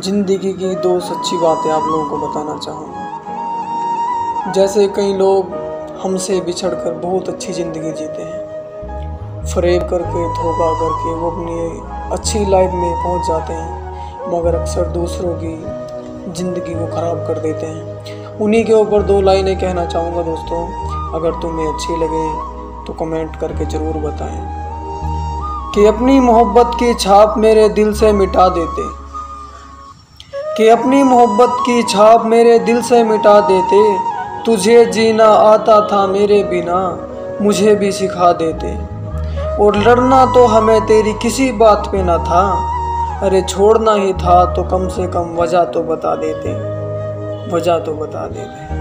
ज़िंदगी की दो सच्ची बातें आप लोगों को बताना चाहूँगा। जैसे कई लोग हमसे बिछड़ कर बहुत अच्छी ज़िंदगी जीते हैं। फरेब करके, धोखा करके, वो अपनी अच्छी लाइफ में पहुँच जाते हैं, मगर अक्सर दूसरों की ज़िंदगी को ख़राब कर देते हैं। उन्हीं के ऊपर दो लाइनें कहना चाहूँगा दोस्तों। अगर तुम्हें अच्छी लगे तो कमेंट करके ज़रूर बताएँ। कि अपनी मोहब्बत की छाप मेरे दिल से मिटा देते। कि अपनी मोहब्बत की छाप मेरे दिल से मिटा देते। तुझे जीना आता था मेरे बिना, मुझे भी सिखा देते। और लड़ना तो हमें तेरी किसी बात पे ना था। अरे छोड़ना ही था तो कम से कम वजह तो बता देते। वजह तो बता देते।